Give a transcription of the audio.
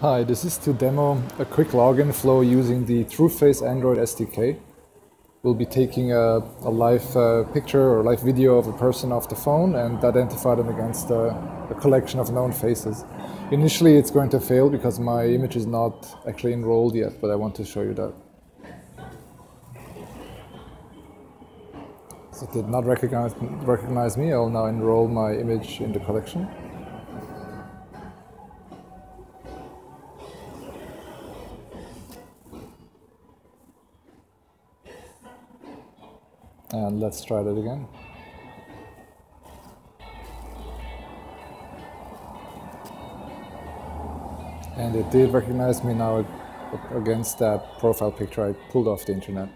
Hi, this is to demo a quick login flow using the TrueFace Android SDK. We'll be taking a, a live uh, picture or live video of a person off the phone and identify them against a, a, collection of known faces. Initially it's going to fail because my image is not actually enrolled yet, but I want to show you that. So it did not recognize, recognize me, I'll now enroll my image in the collection. And let's try that again. And it did recognize me now against that profile picture I pulled off the internet.